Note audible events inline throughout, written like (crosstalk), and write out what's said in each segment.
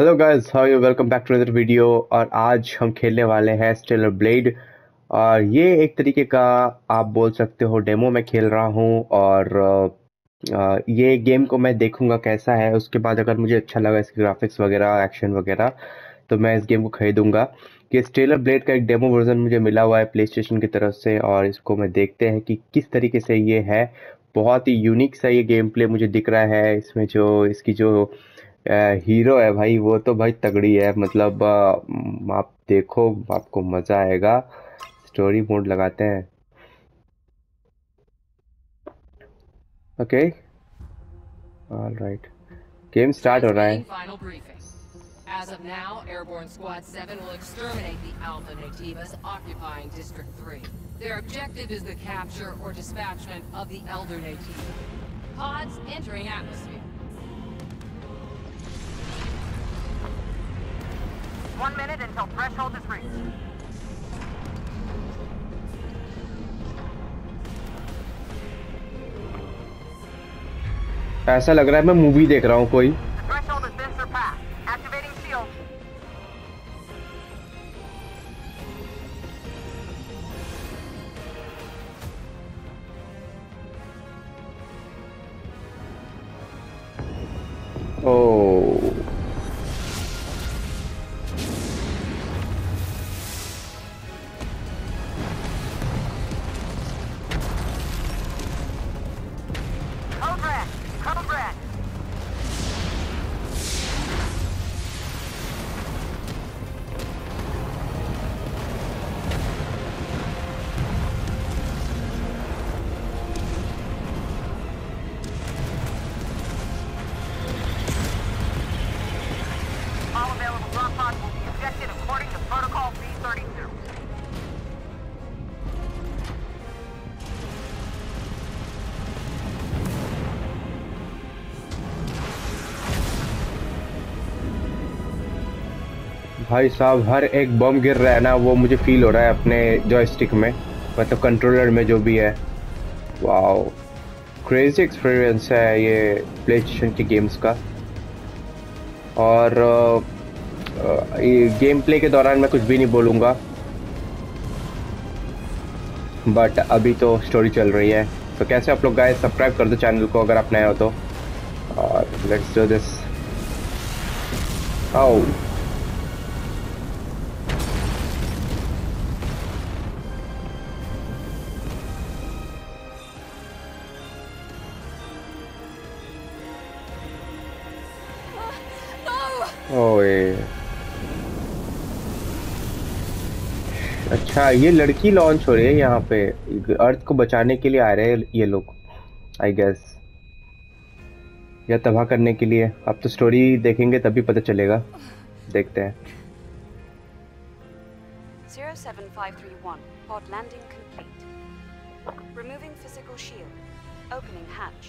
Hello guys how you welcome back to other video और आज हम खेलने वाले हैं स्टेलर ब्लेड और ये एक तरीके का आप बोल सकते हो डेमो में खेल रहा हूँ और ये गेम को मैं देखूँगा कैसा है। उसके बाद अगर मुझे अच्छा लगा इसके ग्राफिक्स वगैरह एक्शन वगैरह तो मैं इस गेम को खरीदूँगा। कि स्टेलर ब्लेड का एक डेमो वर्जन मुझे मिला हुआ है प्ले की तरफ़ से और इसको मैं देखते हैं कि किस तरीके से ये है। बहुत ही यूनिक सा ये गेम प्ले मुझे दिख रहा है। इसमें जो, इसकी जो हीरो है भाई वो तो भाई तगड़ी है मतलब आप देखो आपको मज़ा आएगा स्टोरी मोड लगाते हैं okay all right game start हो रहा है As of now, Airborne Squad 7 will exterminate the Alpha Nativas occupying District 3. Their objective is the capture or dispatchment of the Elder Nativa. Pods entering atmosphere. One minute until threshold is reached. ऐसा लग रहा है मैं movie देख रहा हूँ कोई भाई साहब, हर एक बम गिर रहा है ना, वो मुझे फील हो रहा है अपने जॉयस्टिक में मतलब कंट्रोलर में जो भी है। वाओ क्रेजी एक्सपीरियंस है ये प्ले स्टेशन की गेम्स का। और ये गेम प्ले के दौरान मैं कुछ भी नहीं बोलूँगा। बट अभी तो स्टोरी चल रही है। तो कैसे आप लोग गाय सब्सक्राइब कर दो चैनल को अगर आप नए हो तो। और लेट्स डू दिस आओ ओए। अच्छा ये लड़की लॉन्च हो रही है यहाँ पे। अर्थ को बचाने के लिए आ रहे हैं ये लोग आई गेस या तबाह करने के लिए। अब तो स्टोरी देखेंगे तभी पता चलेगा। देखते हैं। 07531 pod landing complete. Removing physical shield. Opening hatch.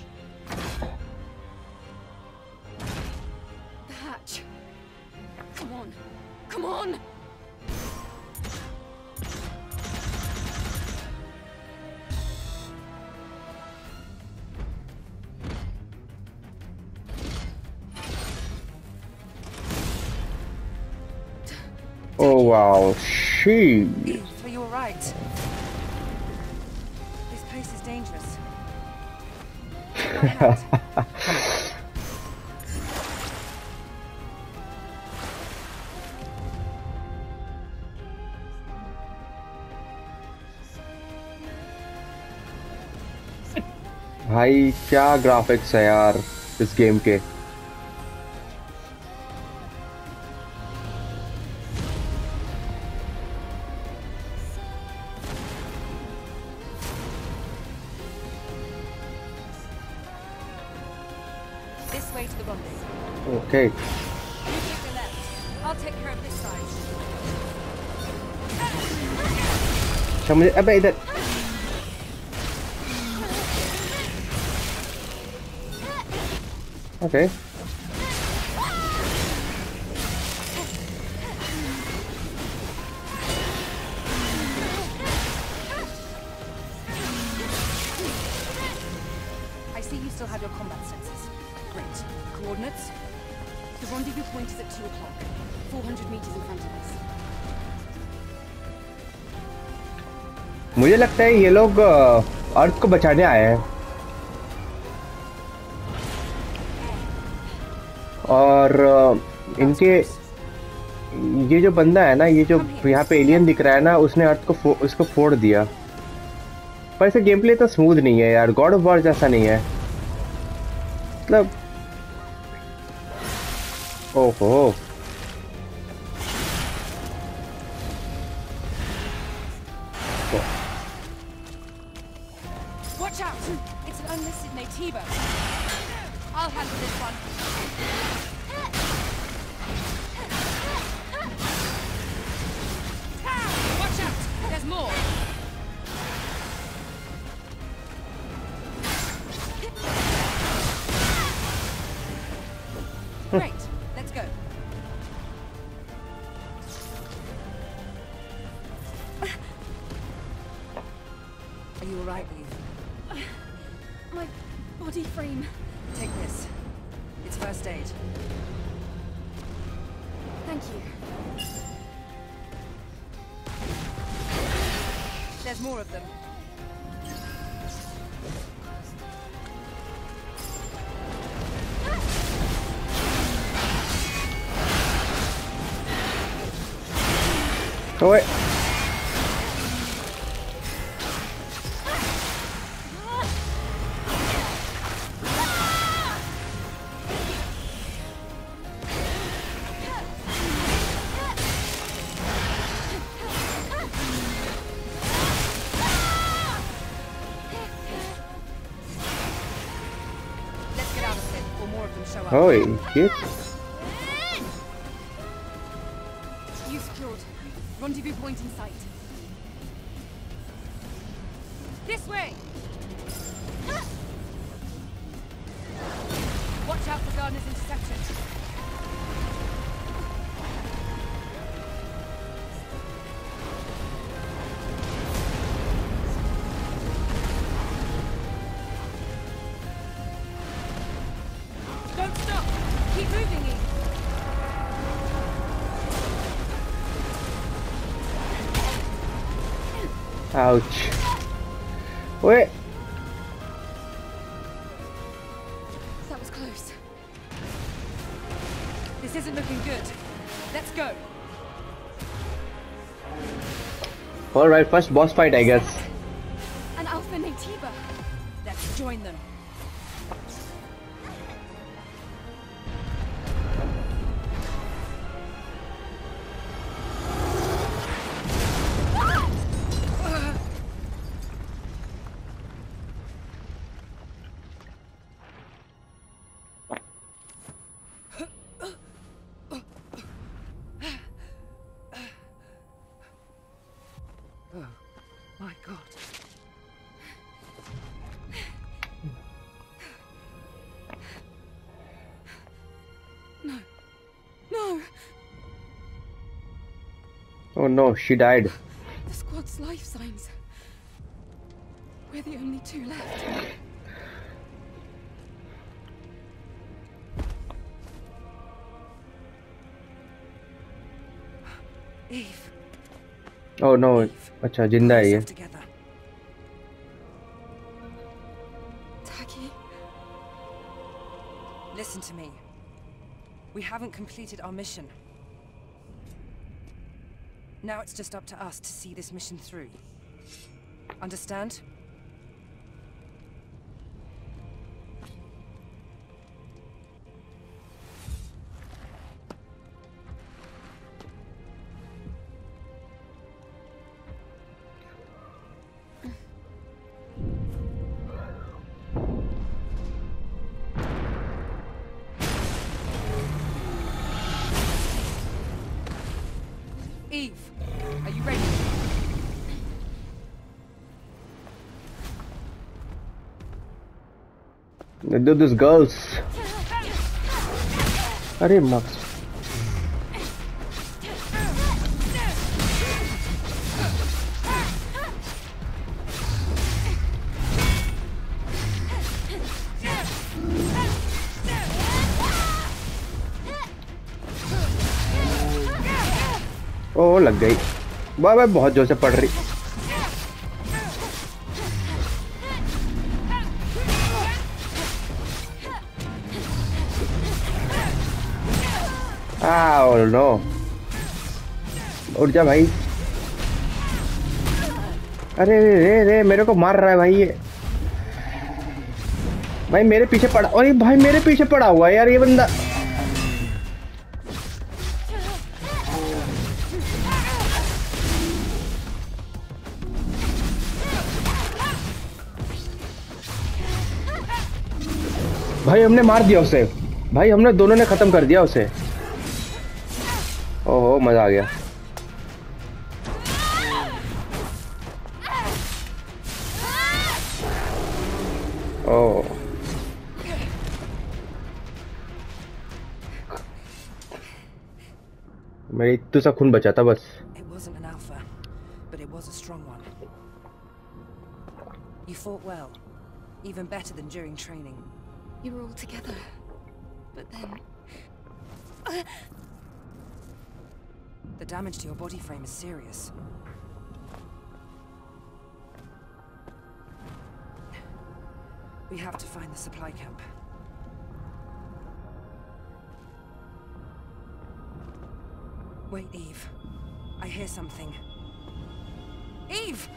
Come on! Come on! Oh wow, she. So you're right. This place is dangerous. (laughs) भाई क्या ग्राफिक्स है यार इस गेम के? Okay. अच्छा मुझे अबे इधर Okay. I see you still have your combat senses. Great. Coordinates? The rendezvous point is at 2 o'clock. 400 meters in front of us. मुझे लगता है ये लोग अर्थ को बचाने आए हैं और इनके ये जो बंदा है ना ये जो यहाँ पे एलियन दिख रहा है ना उसने अर्थ को फो, उसको फोड़ दिया। पर ऐसे गेम प्ले तो स्मूथ नहीं है यार गॉड ऑफ़ वॉर जैसा नहीं है। मतलब ओहो। ओए Let's get out Alright, first boss fight I guess. An Alpha Nativa. Let's join them. Oh no she died The squad's life signs. We're the only two left. Eve, oh no अच्छा जिंदा है ये yourself together. Taki? Listen to me. We haven't completed our mission. Now it's just up to us to see this mission through. Understand? do this, girls. अरे मक्स। ओ लग गई। वाह बहुत ज़ोर से पड़ रही। नो। उठ जा भाई। अरे रे रे रे मेरे को मार रहा है भाई ये। भाई, मेरे पीछे पड़ा, अरे भाई, मेरे पीछे पड़ा हुआ है यार ये बंदा। भाई, हमने मार दिया उसे। भाई, हमने दोनों ने खत्म कर दिया उसे। ओहो मजा आ गया ओ मेरी इतना सा खून बचा था बस It wasn't an alpha, but it was a strong one. You fought well. Even better than during training. You were all together. But then. The damage to your body frame is serious. We have to find the supply camp. Wait, Eve. I hear something. Eve!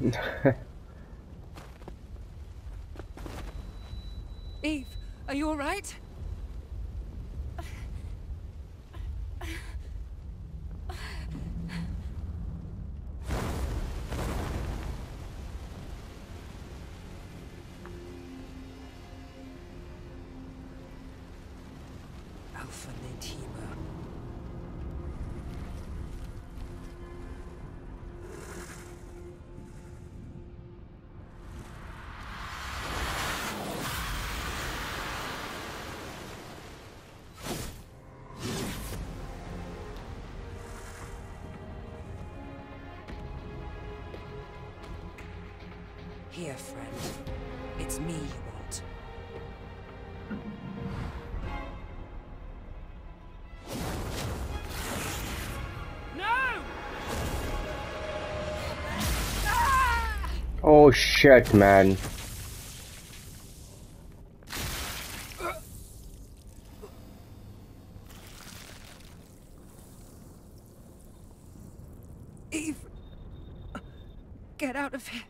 (laughs) Eve, are you alright? Oh shit, man. Eve! Get out of here!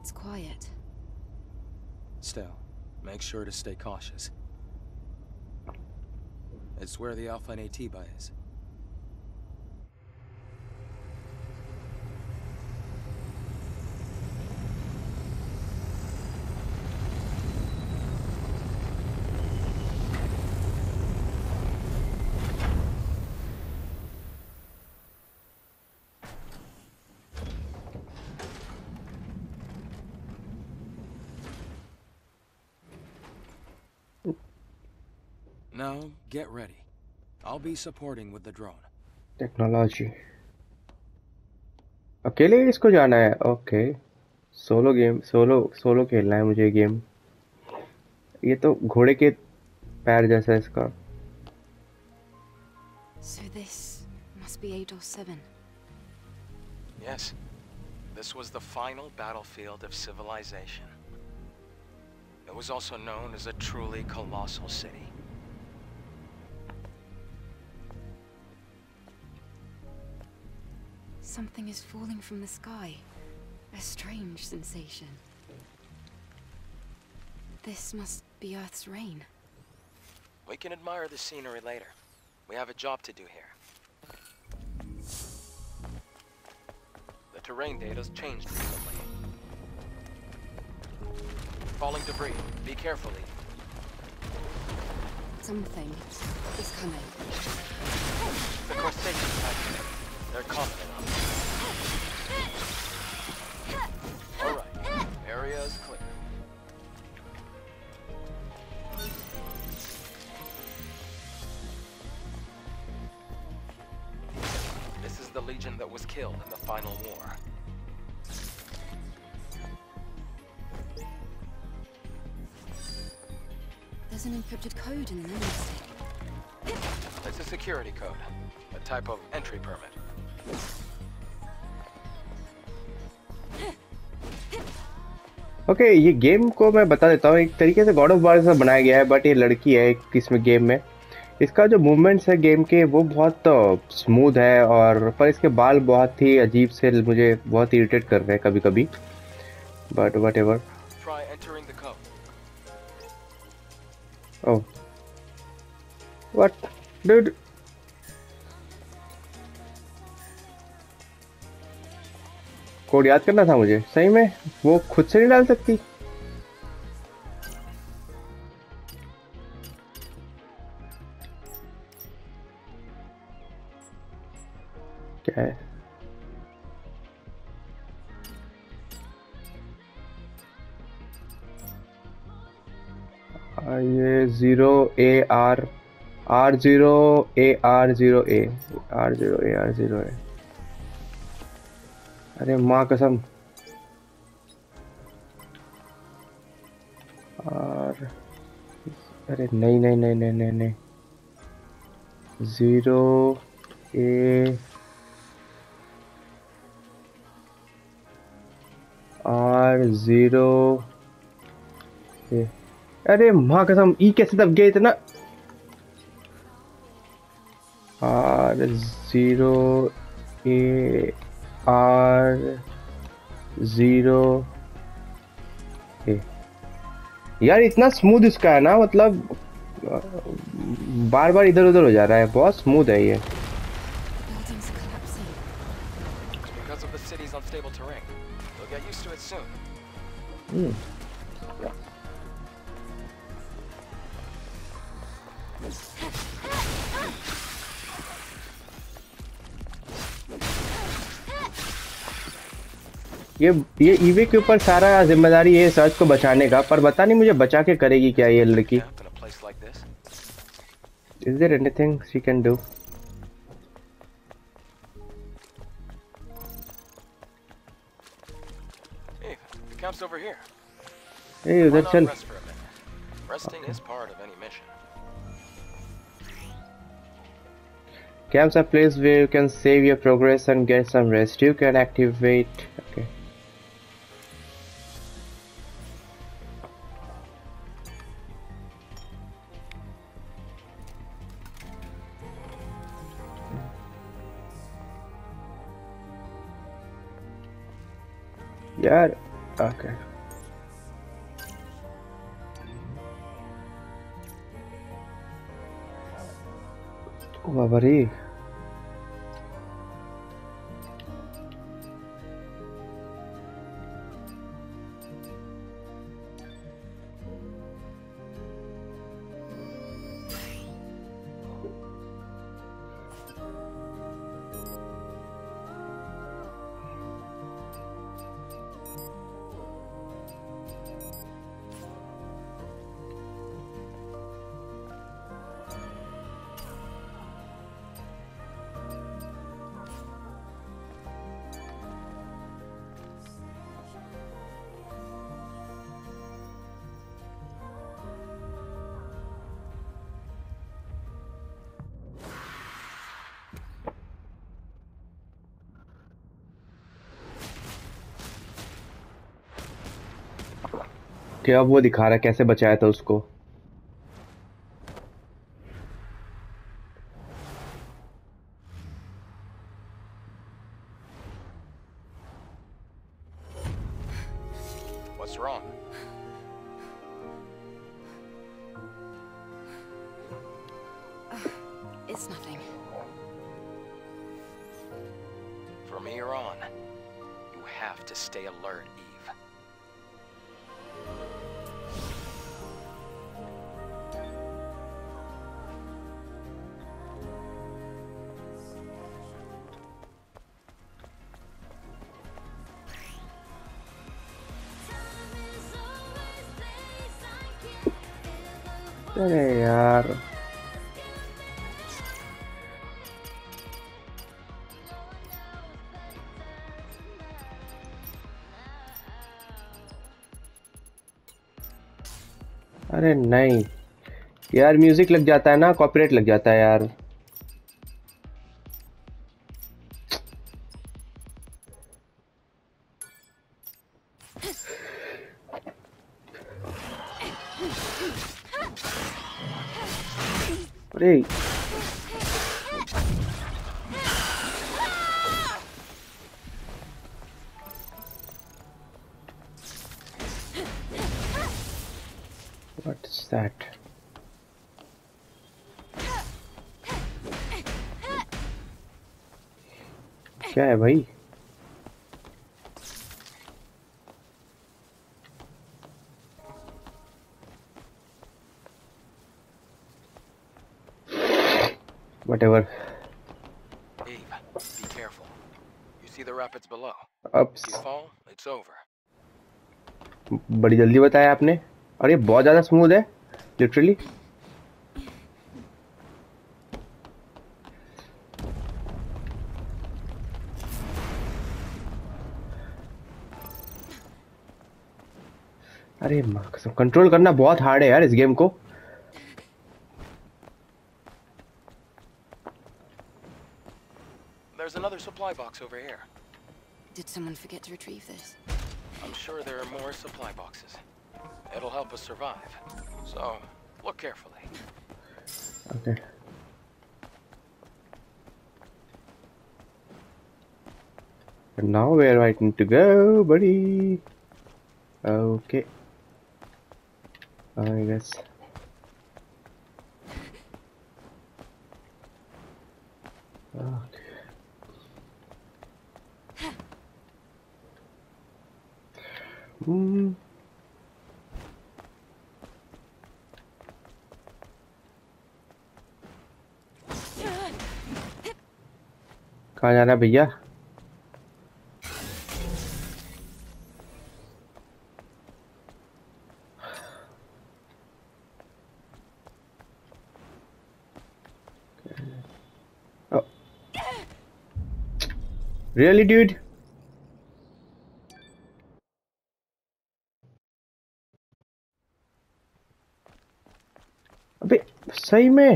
It's quiet. Still, make sure to stay cautious. It's where the Alpha Natiba is. Now, get ready. I'll be supporting with the drone. Technology अकेले इसको जाना है okay solo game solo solo खेलना है मुझे game ये तो घोड़े के पैर जैसा है इसका So this must be Ador 7. Yes. This was the final battlefield of civilization. It was also known as a truly colossal city. Something is falling from the sky. A strange sensation. This must be Earth's rain. We can admire the scenery later. We have a job to do here. The terrain data's changed recently. Falling debris. Be careful, Something is coming. The crustacean. They're confident. Alright. Area is clear. This is the Legion that was killed in the final war. There's an encrypted code in the memory. It's a security code. A type of entry permit. Okay okay, ये game को मैं बता देता हूँ एक तरीके से God of वार से बनाया गया है बट ये लड़की है एक इसमें गेम में इसका जो मूवमेंट्स है गेम के वो बहुत स्मूथ है और पर इसके बाल बहुत ही अजीब से मुझे बहुत इरिटेट कर रहे हैं कभी कभी but whatever Oh. What? Dude. Code याद करना था मुझे। सही में? वो खुद से नहीं डाल सकती? क्या है? ये zero A R R zero A R zero A, R zero A, R zero A. अरे माँ कसम। आर अरे नहीं नहीं नहीं नहीं नहीं नहीं। Zero, A. आर, ज़ीरो अरे माँ कसम, ई कैसे दब गए इतना? R, zero, A. R zero यार इतना स्मूथ इसका है ना मतलब बार बार इधर उधर हो जा रहा है बहुत स्मूथ है ये। Hmm. ये ये ईवे के ऊपर सारा ज़िम्मेदारी है सर्च को बचाने का पर बता नहीं मुझे बचा के करेगी क्या ये लड़की Is there anything she can do? Hey, the camp's over here. Hey, उधर चल. Resting is part of any mission. Camps are places where you can save your progress and get some rest. You can activate. Okay. कि अब वो दिखा रहा है कैसे बचाया था उसको। अरे नहीं। यार म्यूज़िक लग जाता है ना कॉपीराइट लग जाता है यार। बड़ी जल्दी बताया आपने और ये बहुत ज़्यादा स्मूथ है लिटरली अरे कंट्रोल करना बहुत हार्ड है यार इस गेम को There's another supply box over here. Did someone forget to retrieve this? I'm sure there are more supply boxes. It'll help us survive. So, look carefully. Okay. And now where I need to go, buddy? Okay. I guess. Okay. Hmm. कहाँ जाना है भैया Oh. Really, dude? अबे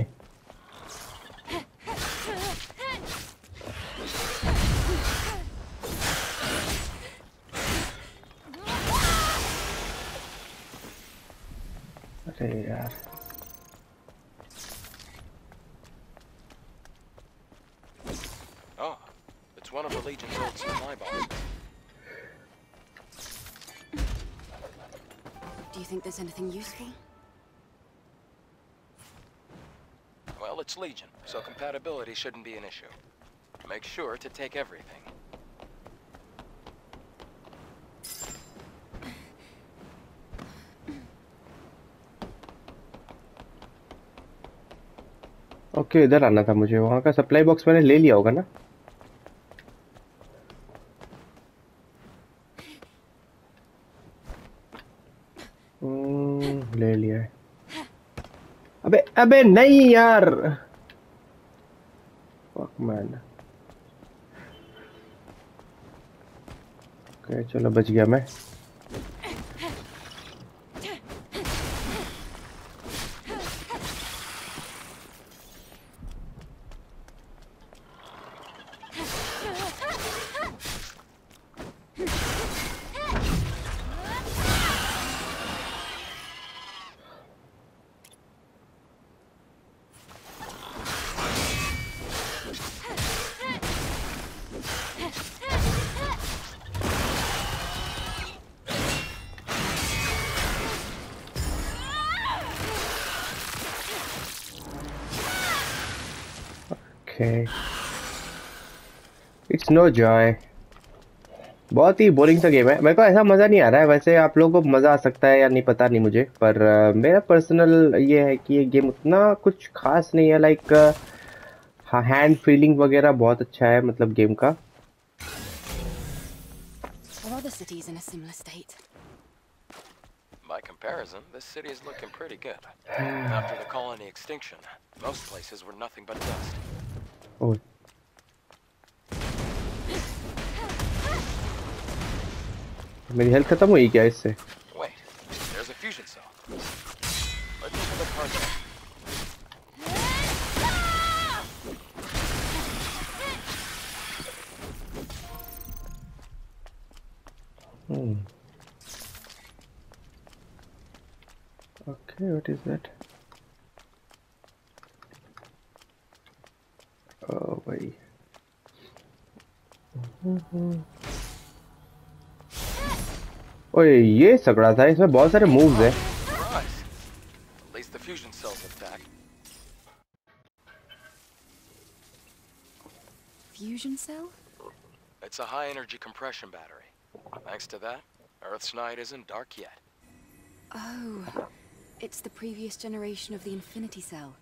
It's Legion, so compatibility shouldn't be an issue. Make sure to take everything. Okay okay, इधर आना था मुझे वहाँ का सप्लाई बॉक्स मैंने ले लिया होगा ना हम्म, ले लिया है अबे अबे नहीं यार चलो बच गया मैं। ओके इट्स नो जॉय बहुत ही बोरिंग सा गेम है मेरे को ऐसा मज़ा नहीं आ रहा है वैसे आप लोगों को मज़ा आ सकता है या नहीं पता नहीं मुझे पर uh, मेरा पर्सनल ये है कि ये गेम उतना कुछ खास नहीं है लाइक हैंड फीलिंग वगैरह बहुत अच्छा है मतलब गेम का? By comparison, this city is looking pretty good. After the colony extinction, most places were nothing but dust. ओह मेरी हेल्थ खत्म हुई क्या इससे Wait, there's a fusion cell. Let's look at the cargo. Hmm. Okay, what is that? ओए ये सगड़ा था इसमें बहुत सारे मूव्स है Surprise! At least the fusion cell's intact. Fusion cell? It's a high energy compression battery. Thanks to that, Earth's night isn't dark yet. Oh, it's the previous generation of the Infinity Cell.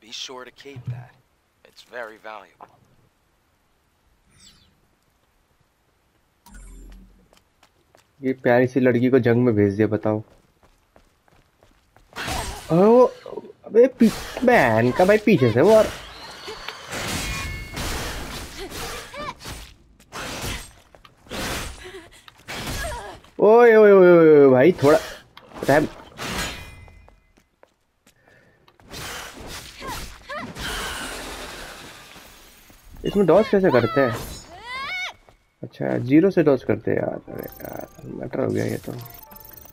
Be sure to keep that. It's very valuable. ये प्यारी सी लड़की को जंग में भेज दिया बताओ। ओ अबे बैन का भाई पीछे से वो ओए ओए ओए ओए, भाई थोड़ा टाइम इसमें डॉस कैसे करते हैं? अच्छा ज़ीरो से डॉज करते हैं यार। अरे यार मैटर हो गया ये तो।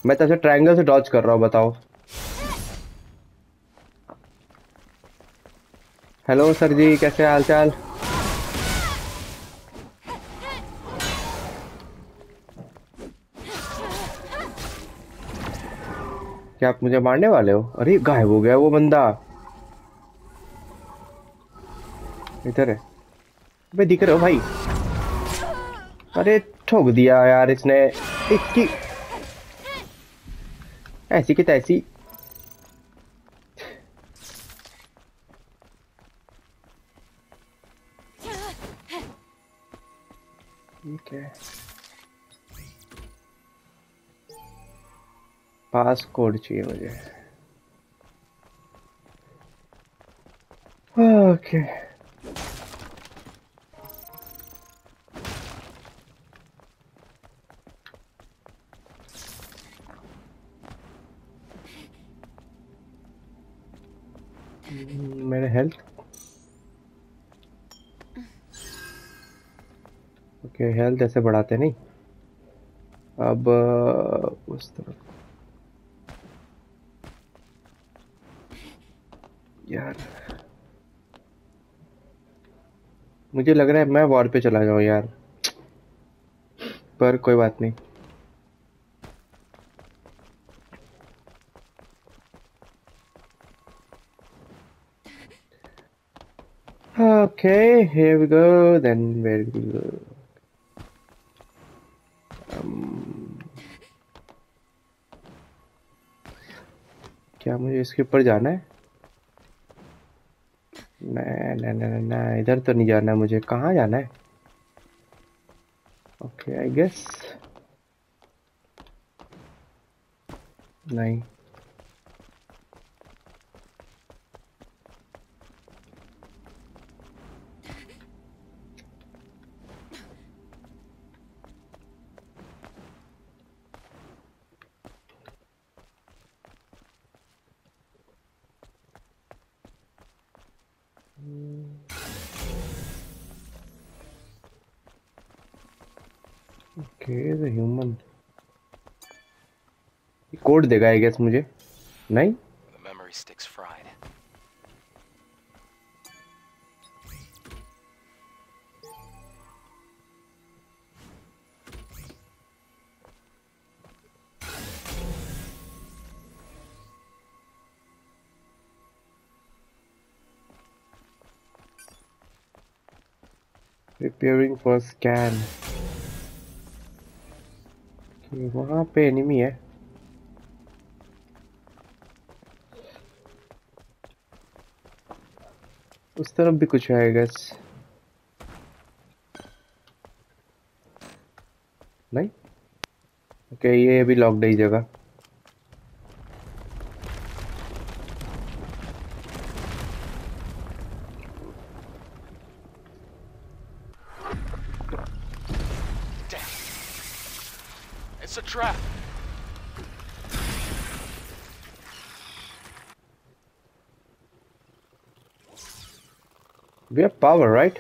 मैं तो ट्रायंगल से डॉज कर रहा हूँ, बताओ। हेलो सर जी, कैसे हाल चाल क्या आप मुझे मारने वाले हो? अरे, गायब हो गया वो बंदा। इधर है। दिख रहे हो भाई। अरे ठोक दिया यार इसने। इसकी ऐसी की तैसी। ठीक है। पास कोड चाहिए मुझे। ओके। मेरे ओके हेल्थ ऐसे बढ़ाते नहीं अब उस तरफ़ यार मुझे लग रहा है मैं वॉर पे चला जाऊँ यार पर कोई बात नहीं Okay, here we go. Then where we go? क्या मुझे इसके ऊपर जाना है? नहीं नहीं नहीं नहीं इधर तो नहीं जाना है मुझे, कहाँ जाना है? ओके आई गेस नहीं। देगा आई गेस मुझे। नहीं? The memory stick's fried. Preparing for scan वहाँ पे एनिमी है। तरफ़ भी कुछ है गैस नहीं? ओके ये अभी लॉकड जगह It's a trap. We have power, right?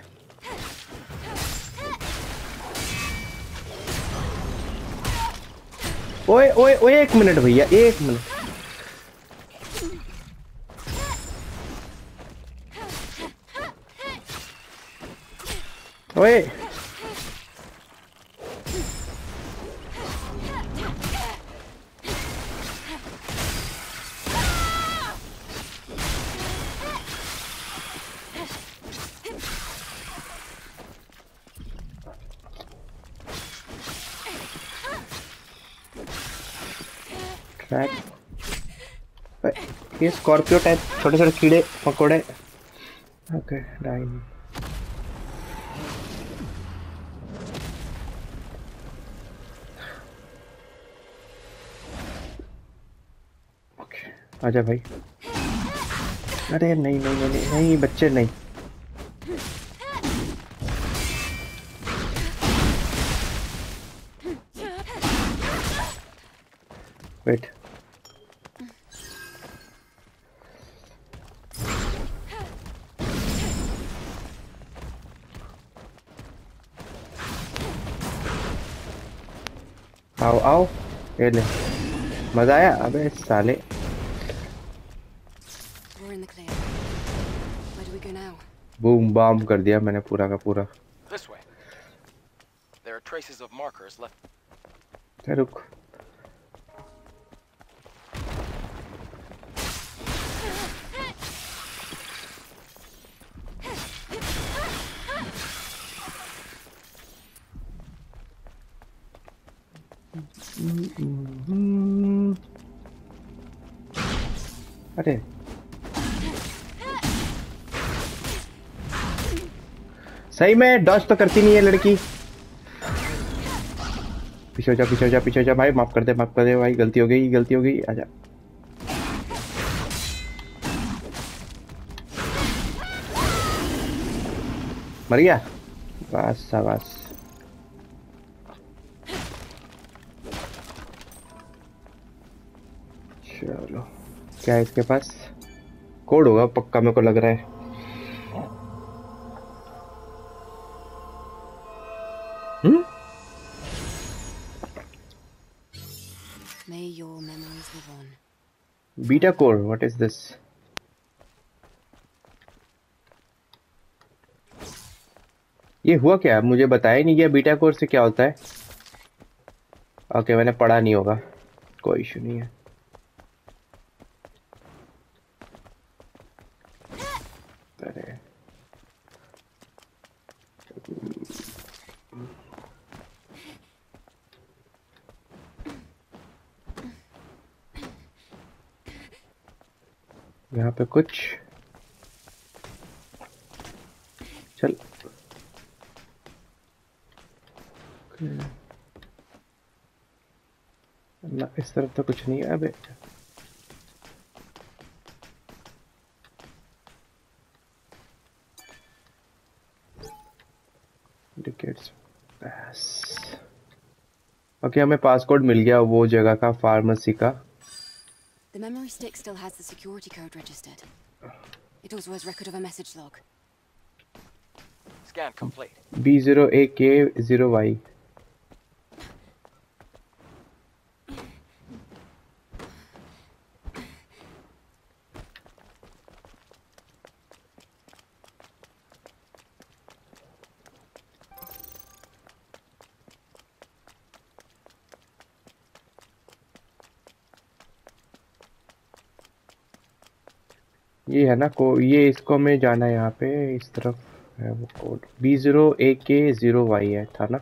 ओए ओए ओए एक मिनट भैया एक मिनट ओए ये स्कॉर्पियो टाइप छोटे छोटे कीड़े पकौड़े। Okay dine. ओके आजा भाई। अरे नहीं नहीं नहीं नहीं, नहीं बच्चे नहीं। वेट आओ ये ले मज़ा आया अबे साले? बूम बम कर दिया मैंने पूरा का पूरा There are traces of markers left. रुक अरे। सही में डॉज तो करती नहीं है लड़की। पीछे जा पीछे जा पीछे जा। भाई, माफ़ कर दे, माफ़ कर दे भाई। गलती हो गई, गलती हो गई। आजा मर गया? बस बस। क्या है इसके पास? कोड होगा पक्का मेरे को लग रहा है। हम्म. Beta core what is this ये हुआ क्या? मुझे बताया नहीं गया बीटा कोर से क्या होता है। ओके okay, मैंने पढ़ा नहीं होगा। कोई इशू नहीं है अरे यहाँ पे कुछ। चल। ना, इस तरफ़ तो कुछ नहीं है, अबे। Indicates pass. ओके हमें पासकोड मिल गया वो जगह का फार्मेसी का। memory stick still has the security code registered. It also has record of a message log. Scan complete. B0AK0Y. ये है ना, को, ये इसको हमें जाना है यहाँ पे, इस तरफ़ है वो कोड बी ज़ीरो ए के ज़ीरो वाई है, था ना?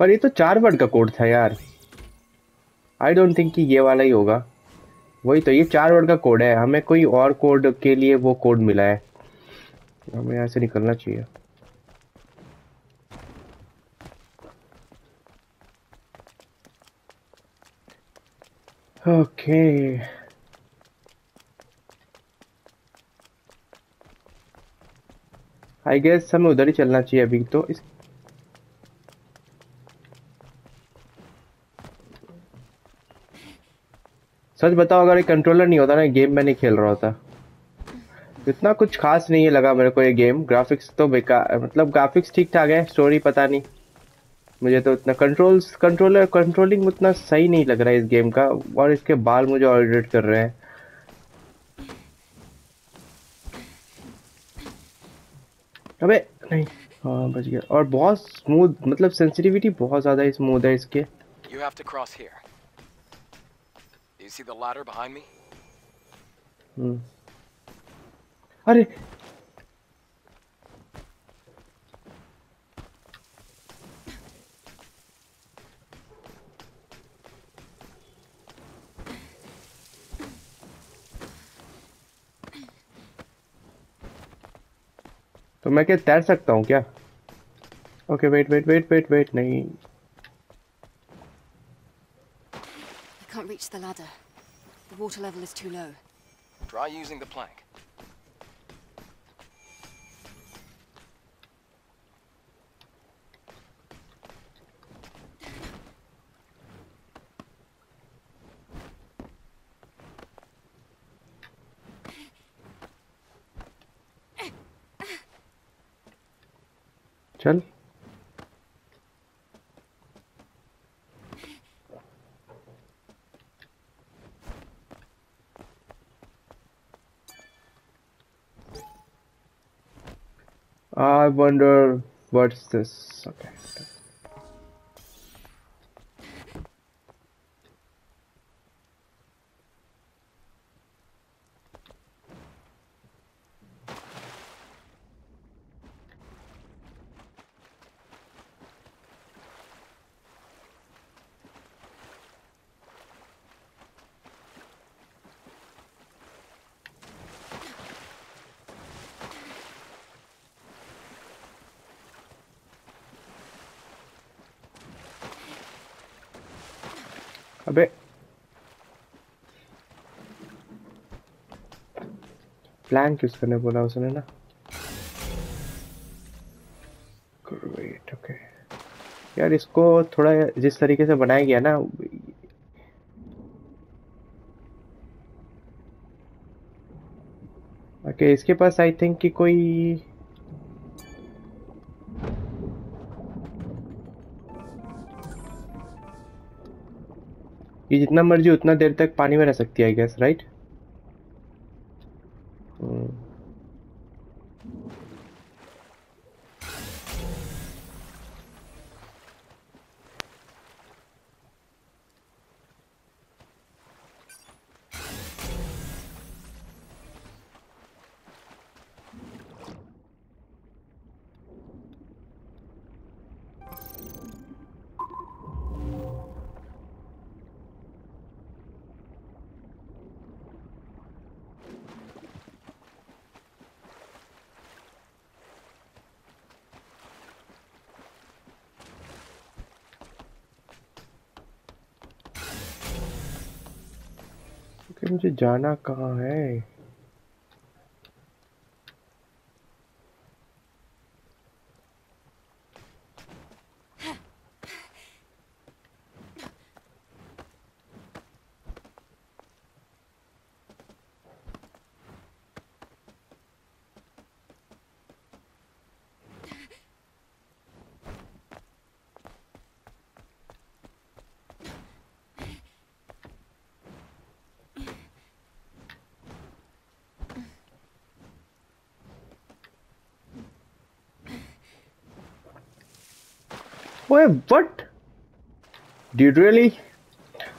पर ये तो चार वर्ड का कोड था यार। आई डोंट थिंक कि ये वाला ही होगा। वही तो ये चार वर्ड का कोड है। हमें कोई और कोड के लिए वो कोड मिला है। हमें यहाँ से निकलना चाहिए। ओके आई गेस हमें उधर ही चलना चाहिए अभी तो। इस सच बताओ, अगर ये कंट्रोलर नहीं होता ना गेम में नहीं खेल रहा होता। इतना कुछ खास नहीं है लगा मेरे को ये गेम ग्राफिक्स तो बेकार मतलब ग्राफिक्स ठीक ठाक है स्टोरी पता नहीं। मुझे तो उतना कंट्रोल्स कंट्रोलर कंट्रोलिंग उतना सही नहीं लग रहा है इस गेम का और इसके बाल मुझे ऑर्डर कर रहे हैं अबे नहीं हाँ बच गया और बहुत स्मूथ मतलब सेंसिटिविटी बहुत ज़्यादा स्मूथ है इसके You have to cross here. You see the ladder behind me? हम्म अरे मैं क्या तैर सकता हूँ क्या okay wait wait wait wait wait नहीं I can't reach the ladder. The water level is too low. Try using the plank. Wonder what's this. Okay. अबे plan किस करने बोला उसने ना। ग्रेट ओके यार इसको थोड़ा जिस तरीके से बनाया गया ना ओके इसके पास आई थिंक कि कोई जितना मर्ज़ी उतना देर तक पानी में रह सकती है आई गेस राइट मुझे जाना कहाँ है? ओए what did really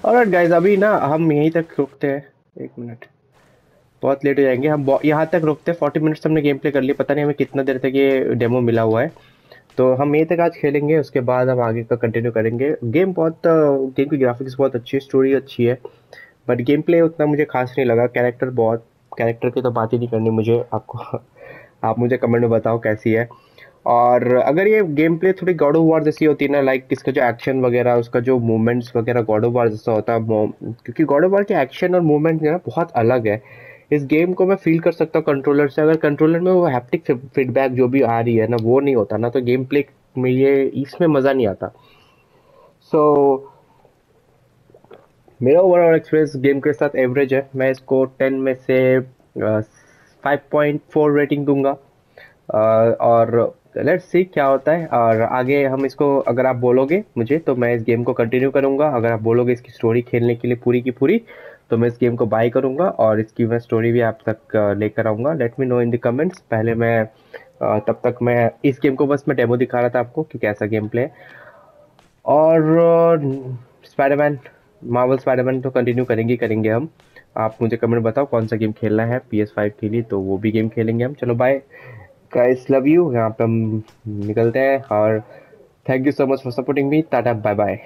alright guys अभी ना हम यहीं तक रुकते हैं। एक मिनट बहुत लेट हो जाएँगे। हम यहाँ तक रुकते हैं। फोर्टी मिनट्स हमने गेम प्ले कर लिया पता नहीं हमें कितना देर तक ये डेमो मिला हुआ है। तो हम यहीं तक आज खेलेंगे। उसके बाद हम आगे का कंटिन्यू करेंगे। गेम बहुत गेम की ग्राफिक्स बहुत अच्छी है। स्टोरी अच्छी है। बट गेम प्ले उतना मुझे खास नहीं लगा। कैरेक्टर बहुत कैरेक्टर की तो बात ही नहीं करनी मुझे। आपको, आप मुझे कमेंट में बताओ कैसी है। और अगर ये गेम प्ले थोड़ी गॉड ऑफ़ वार जैसी होती है ना लाइक इसका जो एक्शन वगैरह उसका जो मूवमेंट्स वगैरह गॉड ऑफ़ वार जैसा होता है क्योंकि गॉड ऑफ़ वार के एक्शन और मूवमेंट जो ना बहुत अलग है। इस गेम को मैं फील कर सकता हूँ कंट्रोलर से। अगर कंट्रोलर में वो हैप्टिक फीडबैक जो भी आ रही है ना वो नहीं होता ना तो गेम प्ले में ये इसमें मज़ा नहीं आता। सो so, मेरा ओवरऑल एक्सपीरियंस गेम के साथ एवरेज है। मैं इसको टेन में से फाइव पॉइंट फोर रेटिंग दूँगा। और लेट्स सी क्या होता है। और आगे हम इसको, अगर आप बोलोगे मुझे तो मैं इस गेम को कंटिन्यू करूँगा। अगर आप बोलोगे इसकी स्टोरी खेलने के लिए पूरी की पूरी तो मैं इस गेम को बाय करूँगा और इसकी मैं स्टोरी भी आप तक लेकर आऊँगा। Let me know in the comments पहले मैं तब तक मैं इस गेम को, बस मैं डेमो दिखा रहा था आपको कि कैसा गेम प्ले और स्पाइडरमैन मार्वल स्पाइडरमैन तो कंटिन्यू करेंगे करेंगे हम। आप मुझे कमेंट बताओ कौन सा गेम खेलना है पी एस फाइव के लिए तो वो भी गेम खेलेंगे हम। चलो बाय गाइस लव यू यहाँ पे हम निकलते हैं और thank you so much for supporting me tata bye bye